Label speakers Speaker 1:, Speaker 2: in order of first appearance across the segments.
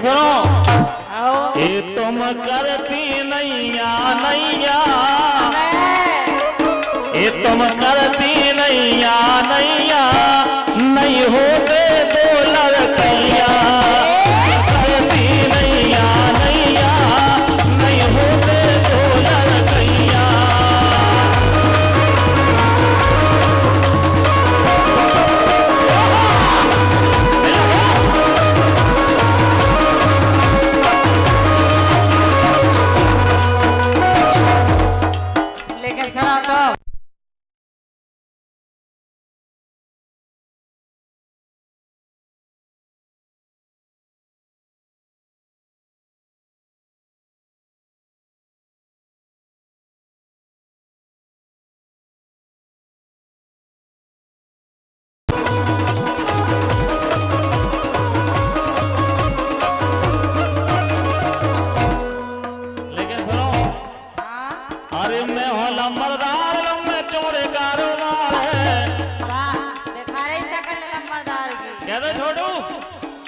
Speaker 1: सुनो। ये तुम करती नैया नैया। ये तुम करती नैया नैया। नहीं होते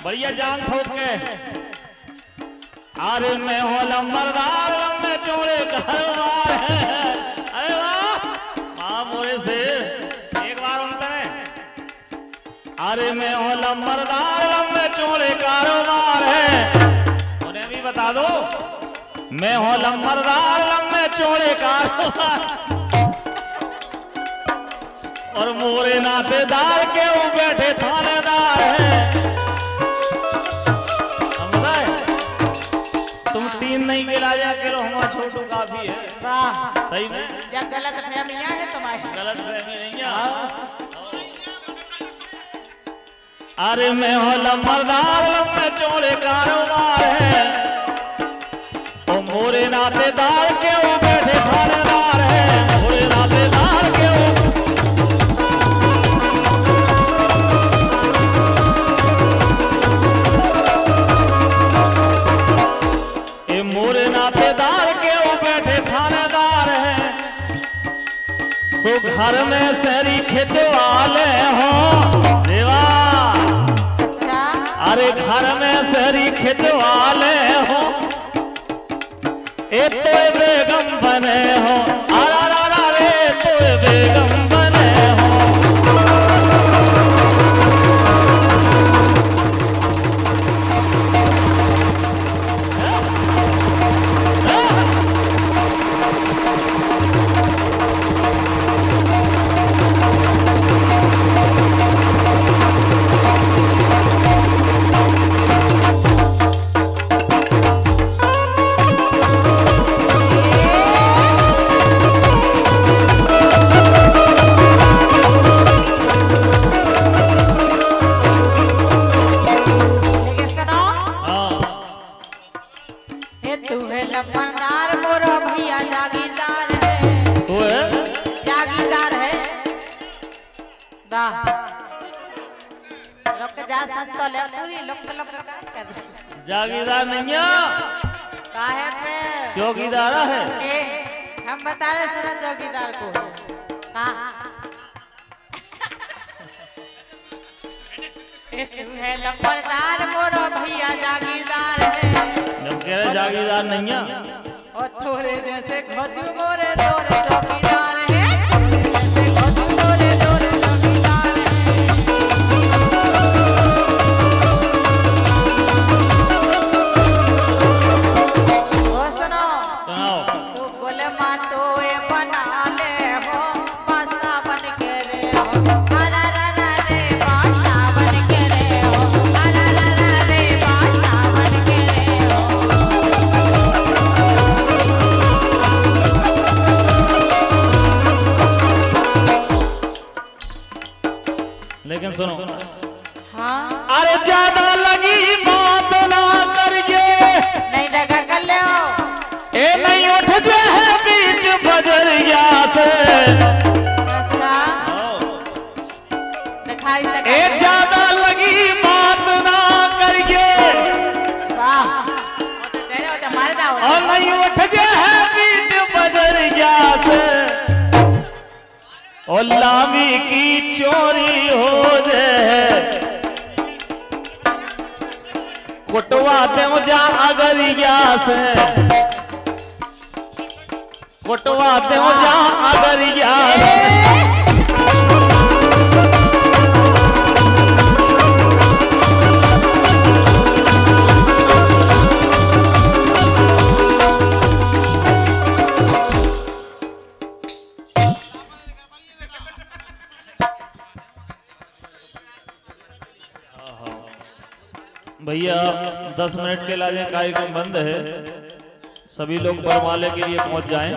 Speaker 1: बढ़िया जान ठोक। के अरे मैं हो लंबरदार लंबे चौड़े कारोबार। है अरे वाह वाह मोरे से एक बार उनते अरे मैं हो लंबरदार लंबे चौड़े कारोबार है। उन्हें भी बता दो। मैं हो लंबरदार लंबे चौड़े कारोबार। और मोरे नातेदार के वो बैठे थानेदार हैं। हमारा छोटू काफ़ी है। सही में?
Speaker 2: क्या गलत फहमियाँ है तुम्हारी।
Speaker 1: गलत फहमी नहीं है। अरे मैं हो लमरदार लंबे चोरे कारोबार है। ओ मोरे नातेदार के घर में सरी खिंचवा ले हो। देवा।
Speaker 2: अच्छा।
Speaker 1: अरे घर में सरी खिंचवा ले हो। एक तो बेगम बने हो।
Speaker 2: वाह लोग जा संतो ले पूरी लोग लोग का कर।
Speaker 1: जागीरदार नहीं है
Speaker 2: काहे पे?
Speaker 1: चौकीदार है।
Speaker 2: ए हम बता रहे सर चौकीदार को ए तू है लंबरदार मोरो भैया जागीरदार है।
Speaker 1: जब कह रहे जागीरदार नहीं है
Speaker 2: और थोड़े जैसे खोजू मोरे
Speaker 1: लेकिन सुनो।
Speaker 2: हाँ।
Speaker 1: अरे ज़्यादा लगी बात ना करिए
Speaker 2: नहीं डगा कर ले
Speaker 1: ए नहीं उठ जाए बीच बजरिया से।
Speaker 2: अच्छा। दिखाई सके
Speaker 1: ए ज़्यादा लगी बात ना करिए
Speaker 2: वाह।
Speaker 1: और नहीं उठ जाए बीच बजरिया से। ओ लामी की कुटो जा अगरिया से कुटवाते हो जा अगरिया से भैया आप दस मिनट के लिए कार्यक्रम बंद है। सभी लोग बरमाले के लिए पहुँच जाएँ।